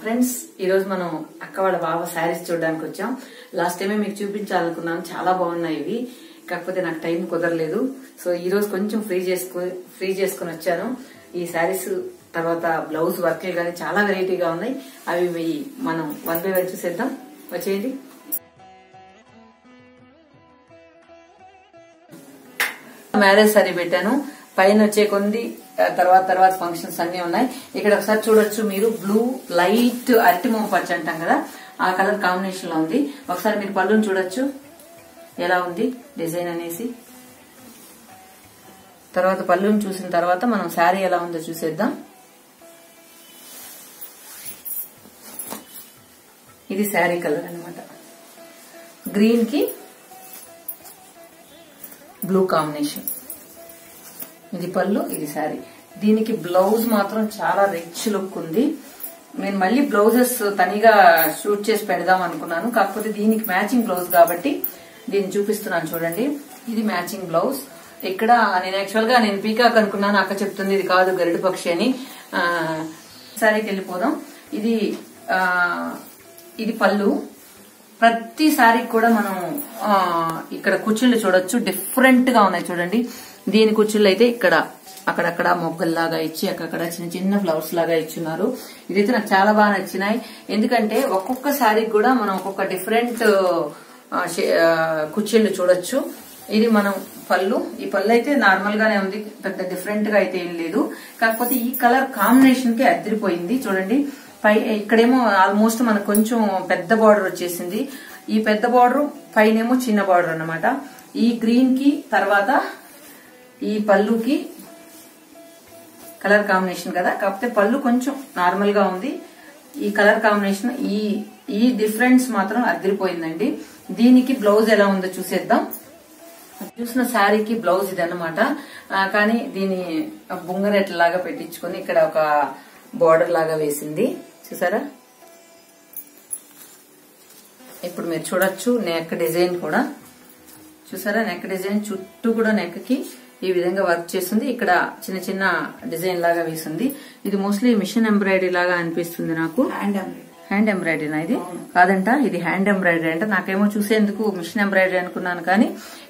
Friends ఈరోజు మనం అక్క వాళ్ళ బావ శారీస్ చూడడానికి వచ్చాం. లాస్ట్ టైమే మీకు చూపించాలనుకున్నాను. చాలా బాగున్నాయి ఇవి. కాకపోతే నాకు టైం కుదరలేదు. సో ఈ రోజు కొంచెం ఫ్రీ చేసుకో ఫ్రీ చేసుకుని వచ్చాను. ఈ శారీస్ తర్వాత బ్లౌజ్ వర్క్లు కానీ చాలా వెరైటీగా ఉన్నాయి. అవి మనం వన్ బై వన్ చూసేద్దాం. వచ్చేయండి. మ్యారేజ్ సారీ పెట్టాను. పైన వచ్చే కొన్ని తర్వాత తర్వాత ఫంక్షన్స్ అన్ని ఉన్నాయి. ఇక్కడ ఒకసారి చూడొచ్చు మీరు బ్లూ లైట్ అల్టిమో పచ్చ అంటాం కదా ఆ కలర్ కాంబినేషన్లో ఉంది. ఒకసారి మీరు పళ్ళుని చూడొచ్చు ఎలా ఉంది డిజైన్ అనేసి. తర్వాత పళ్ళుని చూసిన తర్వాత మనం శారీ ఎలా ఉందో చూసేద్దాం. ఇది శారీ కలర్ అన్నమాట. గ్రీన్కి బ్లూ కాంబినేషన్ ఇది పళ్ళు ఇది శారీ. దీనికి బ్లౌజ్ మాత్రం చాలా రిచ్ లుక్ ఉంది. నేను మళ్ళీ బ్లౌజెస్ తనిగా షూట్ చేసి పెడదాం అనుకున్నాను. కాకపోతే దీనికి మ్యాచింగ్ బ్లౌజ్ కాబట్టి దీన్ని చూపిస్తున్నాను చూడండి. ఇది మ్యాచింగ్ బ్లౌజ్. ఇక్కడ నేను యాక్చువల్గా నేను పీకాక్ అనుకున్నాను. అక్క చెప్తుంది ఇది కాదు గరుడు పక్షి అని. సారీకి శారీకి వెళ్ళిపోదాం. ఇది ఇది పళ్ళు. ప్రతి సారీకి కూడా మనం ఇక్కడ కుర్చీలు చూడొచ్చు. డిఫరెంట్గా ఉన్నాయి చూడండి. దీని కుర్చీలు అయితే ఇక్కడ అక్కడక్కడ మొగ్గల్లాగా ఇచ్చి అక్కడక్కడ చిన్న చిన్న ఫ్లవర్స్ లాగా ఇచ్చున్నారు. ఇదైతే నాకు చాలా బాగా నచ్చినాయి. ఎందుకంటే ఒక్కొక్క సారీకి కూడా మనం ఒక్కొక్క డిఫరెంట్ కుర్చీలు చూడొచ్చు. ఇది మనం పళ్ళు. ఈ పళ్ళు అయితే నార్మల్ గానే ఉంది. పెద్ద డిఫరెంట్గా అయితే ఏం లేదు. కాకపోతే ఈ కలర్ కాంబినేషన్కి అదిరిపోయింది చూడండి. పై ఇక్కడేమో ఆల్మోస్ట్ మనకు కొంచెం పెద్ద బార్డర్ వచ్చేసింది. ఈ పెద్ద బార్డర్ పైనేమో చిన్న బార్డర్ అన్నమాట. ఈ గ్రీన్కి తర్వాత ఈ పళ్ళుకి కలర్ కాంబినేషన్ కదా? కాకపోతే పళ్ళు కొంచెం నార్మల్గా ఉంది. ఈ కలర్ కాంబినేషన్ ఈ ఈ డిఫరెన్స్ మాత్రం అదిరిపోయిందండి. దీనికి బ్లౌజ్ ఎలా ఉందో చూసేద్దాం. చూసిన శారీకి బ్లౌజ్ ఇది అనమాట కానీ దీని బుంగరెట్ల లాగా పెట్టించుకొని ఇక్కడ ఒక బార్డర్ లాగా వేసింది. చూసారా? ఇప్పుడు మీరు చూడొచ్చు నెక్ డిజైన్ కూడా. చూసారా? నెక్ డిజైన్ చుట్టూ కూడా నెక్కి ఈ విధంగా వర్క్ చేస్తుంది. ఇక్కడ చిన్న చిన్న డిజైన్ లాగా వేసింది ఇది మోస్ట్లీ మిషన్ ఎంబ్రాయిడరీ లాగా అనిపిస్తుంది నాకు. హ్యాండ్ ఎంబ్రాయిడరీ హ్యాండ్ ఎంబ్రాయిడరీనా ఇది. కాదంట ఇది హ్యాండ్ ఎంబ్రాయిడరీ అంట. నాకేమో చూసేందుకు మిషన్ ఎంబ్రాయిడరీ అనుకున్నాను కానీ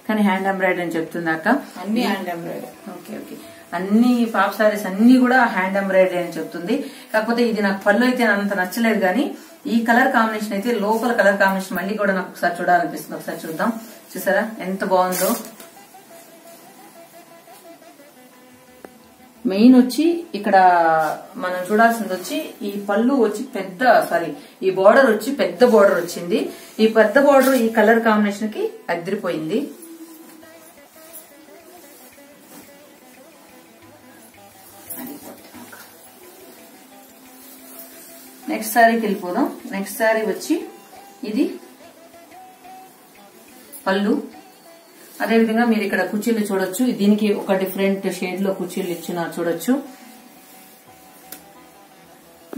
కానీ హ్యాండ్ ఎంబ్రాయిడరీ అని చెప్తుంది అక్క. అన్ని హ్యాండ్ ఎంబ్రాయిడరీ ఓకే ఓకే. అన్ని పాప్ సారీస్ అన్ని కూడా హ్యాండ్ ఎంబ్రాయిడరీ అని చెప్తుంది. కాకపోతే ఇది నాకు పళ్ళు అయితే అంత నచ్చలేదు కానీ ఈ కలర్ కాంబినేషన్ అయితే లోపల కలర్ కాంబినేషన్ మళ్ళీ కూడా నాకు ఒకసారి చూడాలనిపిస్తుంది. ఒకసారి చూద్దాం. చూసారా? ఎంత బాగుందో. మెయిన్ వచ్చి ఇక్కడ మనం చూడాల్సింది వచ్చి ఈ పళ్ళు వచ్చి పెద్ద సారీ ఈ బోర్డర్ వచ్చి పెద్ద బార్డర్ వచ్చింది. ఈ పెద్ద బార్డర్ ఈ కలర్ కాంబినేషన్కి అదిరిపోయింది. నెక్స్ట్ శారీకి వెళ్ళిపోదాం. నెక్స్ట్ శారీ వచ్చి ఇది పళ్ళు. అదేవిధంగా మీరు ఇక్కడ కుర్చీలు చూడొచ్చు. దీనికి ఒక డిఫరెంట్ షేడ్లో కుర్చీలు ఇచ్చిన చూడొచ్చు.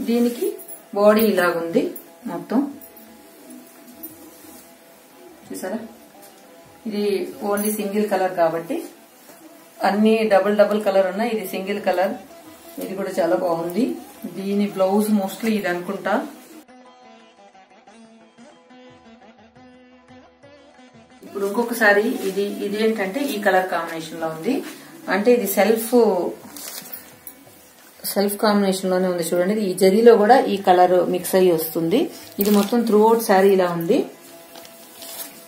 దీనికి బాడీ ఇలాగుంది మొత్తం. చూసారా? ఇది ఓన్లీ సింగిల్ కలర్ కాబట్టి అన్ని డబుల్ డబుల్ కలర్ ఉన్నాయి ఇది సింగిల్ కలర్ ఇది కూడా చాలా బాగుంది. దీని బ్లౌజ్ మోస్ట్లీ ఇది అనుకుంటా. ఇంకొకసారి ఇది ఇది ఏంటంటే ఈ కలర్ కాంబినేషన్లో ఉంది. అంటే ఇది సెల్ఫ్ సెల్ఫ్ కాంబినేషన్లోనే ఉంది చూడండి. ఈ జరీలో కూడా ఈ కలర్ మిక్స్ అయ్యి వస్తుంది. ఇది మొత్తం త్రూ అవుట్ శారీ ఇలా ఉంది.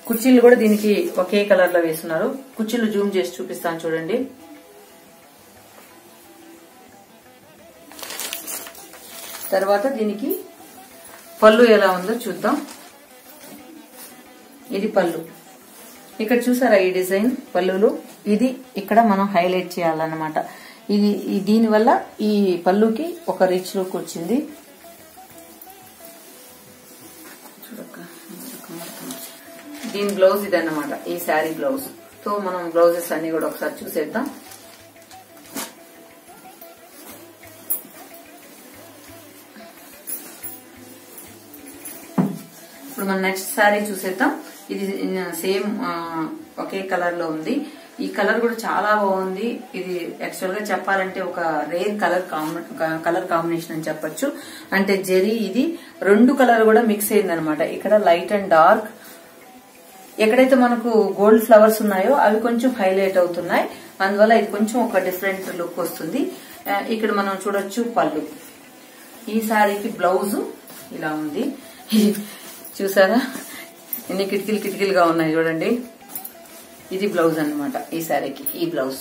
కుర్చీలు కూడా దీనికి ఒకే కలర్లో వేస్తున్నారు. కుర్చీలు జూమ్ చేసి చూపిస్తాను చూడండి. తర్వాత దీనికి పళ్ళు ఎలా ఉందో చూద్దాం. ఇది పళ్ళు. ఇక్కడ చూసారా ఈ డిజైన్ పళ్ళులు? ఇది ఇక్కడ మనం హైలైట్ చేయాలన్నమాట. ఇది దీనివల్ల ఈ పళ్ళుకి ఒక రిచ్ లుక్ వచ్చింది. దీని బ్లౌజ్ ఇదన్నమాట ఈ శారీ బ్లౌజ్. తో మనం బ్లౌజెస్ అన్ని కూడా ఒకసారి చూసేద్దాం. ఇప్పుడు మనం నెక్స్ట్ శారీ చూసేద్దాం. ఇది సేమ్ ఒకే కలర్లో ఉంది. ఈ కలర్ కూడా చాలా బాగుంది. ఇది యాక్చువల్గా చెప్పాలంటే ఒక రేర్ కలర్ కలర్ కాంబినేషన్ అని చెప్పొచ్చు. అంటే జెరీ ఇది. రెండు కలర్ కూడా మిక్స్ అయింది అనమాట ఇక్కడ లైట్ అండ్ డార్క్ ఎక్కడైతే మనకు గోల్డ్ ఫ్లవర్స్ ఉన్నాయో అవి కొంచెం హైలైట్ అవుతున్నాయి. అందువల్ల ఇది కొంచెం ఒక డిఫరెంట్ లుక్ వస్తుంది. ఇక్కడ మనం చూడొచ్చు పళ్ళు. ఈ సారీకి బ్లౌజ్ ఇలా ఉంది. చూసారా? ఎన్ని కిటికీలు కిటికీలుగా ఉన్నాయి చూడండి. ఇది బ్లౌజ్ అన్నమాట ఈ శారీకి ఈ బ్లౌజ్.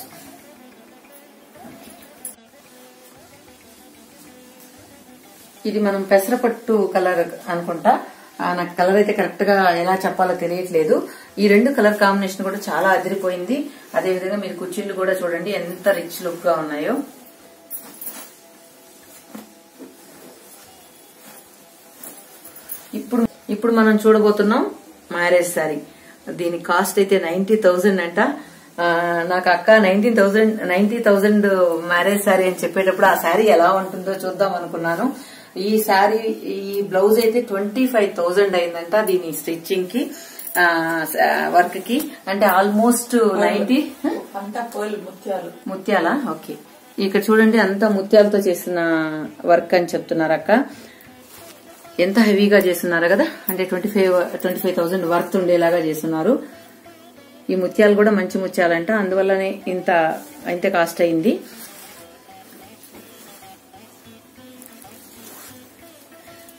ఇది మనం పెసరపట్టు కలర్ అనుకుంటా. నాకు కలర్ అయితే కరెక్ట్గా ఎలా చెప్పాలో తెలియట్లేదు. ఈ రెండు కలర్ కాంబినేషన్ కూడా చాలా అదిరిపోయింది. అదేవిధంగా మీరు కుర్చీలు కూడా చూడండి ఎంత రిచ్ లుక్గా ఉన్నాయో. ఇప్పుడు ఇప్పుడు మనం చూడబోతున్నాం మ్యారేజ్ శారీ దీని కాస్ట్ అయితే నైన్టీ థౌజండ్ అంట. నాకు అక్క nineteen thousand ninety thousand marriage sari అని చెప్పేటప్పుడు ఆ శారీ ఎలా ఉంటుందో చూద్దాం అనుకున్నాను. ఈ శారీ ఈ బ్లౌజ్ అయితే ట్వంటీ ఫైవ్ థౌసండ్ అయిందంట దీని స్టిచ్చింగ్కి వర్క్కి అంటే ఆల్మోస్ట్ నైన్టీ అంతా ముత్యాలు. ముత్యాల? ఓకే. ఇక్కడ చూడండి అంతా ముత్యాలతో చేసిన వర్క్ అని చెప్తున్నారు అక్క. ఎంత హెవీగా చేస్తున్నారు కదా? అంటే twenty five twenty five thousand worth ఉండేలాగా చేస్తున్నారు. ఈ ముత్యాలు కూడా మంచి ముత్యాలంట. అందువల్లనే ఇంత ఇంత కాస్ట్ అయింది.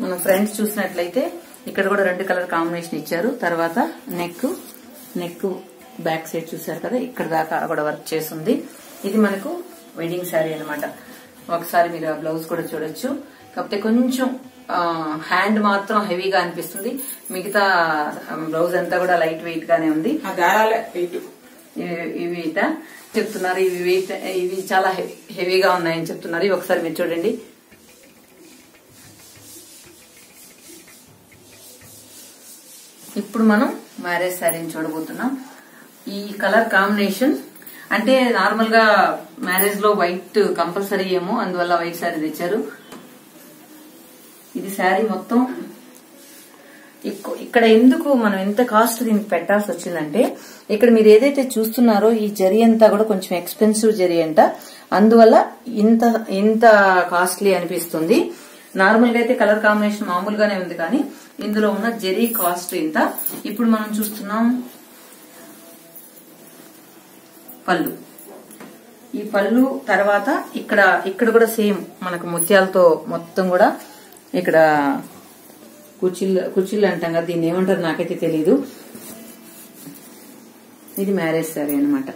మనం ఫ్రెండ్స్ చూసినట్లయితే ఇక్కడ కూడా రెండు కలర్ కాంబినేషన్ ఇచ్చారు. తర్వాత నెక్ నెక్ బ్యాక్ సైడ్ చూసారు కదా? ఇక్కడ దాకా కూడా వర్క్ చేస్తుంది. ఇది మనకు వెడ్డింగ్ శారీ అన్నమాట. ఒకసారి మీరు ఆ బ్లౌజ్ కూడా చూడొచ్చు. కాకపోతే కొంచెం హ్యాండ్ మాత్రం హెవీగా అనిపిస్తుంది. మిగతా బ్లౌజ్ అంతా కూడా లైట్ వెయిట్ గానే ఉంది. ఇవి- చెప్తున్నారు. ఇవి వెయిట్ ఇవి చాలా హెవీ- హెవీగా ఉన్నాయని చెప్తున్నారు. ఇవి ఒకసారి మీరు చూడండి. ఇప్పుడు మనం మ్యారేజ్ శారీని చూడబోతున్నాం. ఈ కలర్ కాంబినేషన్ అంటే నార్మల్గా మ్యారేజ్లో వైట్ కంపల్సరీ ఏమో అందువల్ల వైట్ శారీ తెచ్చారు. ఇది శారీ మొత్తం ఇక్కడ ఎందుకు మనం ఎంత కాస్ట్ దీనికి పెట్టాల్సి వచ్చిందంటే ఇక్కడ మీరు ఏదైతే చూస్తున్నారో ఈ జరి అంతా కూడా కొంచెం ఎక్స్పెన్సివ్ జరి అంట. అందువల్ల ఇంత ఇంత కాస్ట్లీ అనిపిస్తుంది. నార్మల్గా అయితే కలర్ కాంబినేషన్ మామూలుగానే ఉంది కానీ ఇందులో ఉన్న జెరీ కాస్ట్ ఇంత. ఇప్పుడు మనం చూస్తున్నాం పళ్ళు. ఈ పళ్ళు తర్వాత ఇక్కడ ఇక్కడ కూడా సేమ్ మనకు ముత్యాలతో మొత్తం కూడా ఇక్కడ కుర్చీలు కుర్చీలు అంటాం కదా దీన్ని ఏమంటారు నాకైతే తెలీదు. ఇది మ్యారేజ్ సారీ అనమాట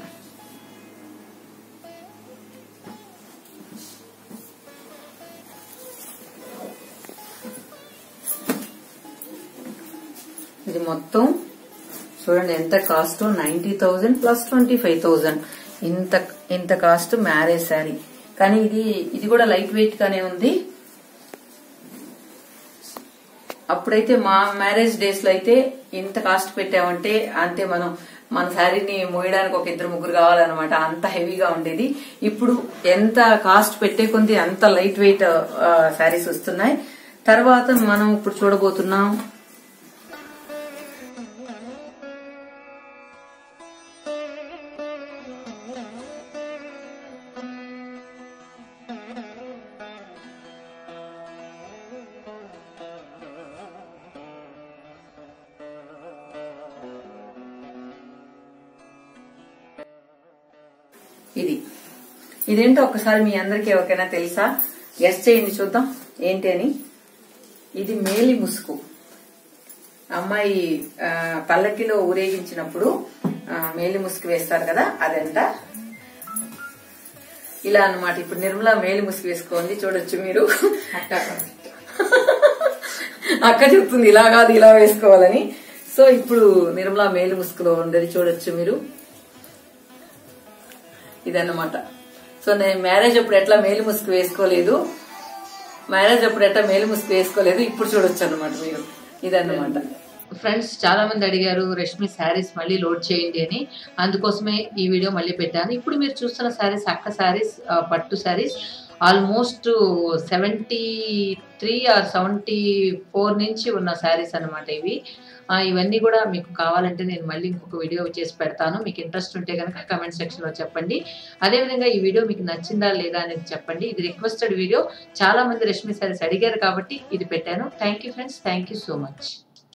ఇది మొత్తం చూడండి ఎంత cost? Ninety thousand plus twenty five thousand. ఇంత ఇంత కాస్ట్ మ్యారేజ్ శారీ కానీ ఇది ఇది కూడా లైట్ వెయిట్ గానే ఉంది. అప్పుడైతే మా మ్యారేజ్ డేస్లో అయితే ఇంత కాస్ట్ పెట్టామంటే అంతే మనం మన శారీని మోయడానికి ఒక ఇద్దరు ముగ్గురు కావాలన్నమాట. అంత హెవీగా ఉండేది. ఇప్పుడు ఎంత కాస్ట్ పెట్టే కొంది అంత లైట్ వెయిట్ శారీస్ వస్తున్నాయి. తర్వాత మనం ఇప్పుడు చూడబోతున్నాం ఇది. ఇదేంటో ఒకసారి మీ అందరికీ ఎవరికైనా తెలుసా? గెస్ చేయండి చూద్దాం. ఏంటి అని? ఇది మేలి ముసుగు. అమ్మాయి పల్లకిలో ఊరేగించినప్పుడు మేలి ముసుగు వేస్తారు కదా అదంట. ఇలా అన్నమాట. ఇప్పుడు నిర్మల మేలి ముసుగు వేసుకోండి. చూడొచ్చు మీరు. అక్క చెప్తుంది ఇలా కాదు ఇలా వేసుకోవాలని. సో ఇప్పుడు నిర్మల మేలు ముసుగులో ఉండేది. చూడొచ్చు మీరు. ఇదన్నమాట. సో నేను మ్యారేజ్ అప్పుడు ఎట్లా మేలు ముసుగు వేసుకోలేదు. మ్యారేజ్ అప్పుడు ఎట్లా మేలు ముసుగు వేసుకోలేదు. ఇప్పుడు చూడొచ్చు అనమాట మీరు. ఇదన్నమాట. ఫ్రెండ్స్ చాలా మంది అడిగారు రష్మి శారీస్ మళ్ళీ లోడ్ చేయండి అని. అందుకోసమే ఈ వీడియో మళ్ళీ పెట్టాను. ఇప్పుడు మీరు చూస్తున్న శారీస్ అక్క శారీస్ పట్టు saris almost seventy three or seventy four నుంచి ఉన్న శారీస్ అనమాట ఇవి. ఇవన్నీ కూడా మీకు కావాలంటే నేను మళ్ళీ ఇంకొక వీడియో చేసి పెడతాను. మీకు ఇంట్రెస్ట్ ఉంటే కనుక కమెంట్ సెక్షన్లో చెప్పండి. అదేవిధంగా ఈ వీడియో మీకు నచ్చిందా లేదా అనేది చెప్పండి. ఇది రిక్వెస్టెడ్ వీడియో. చాలా మంది రష్మి శారీస్ అడిగారు కాబట్టి ఇది పెట్టాను. Thank you friends. Thank you so much.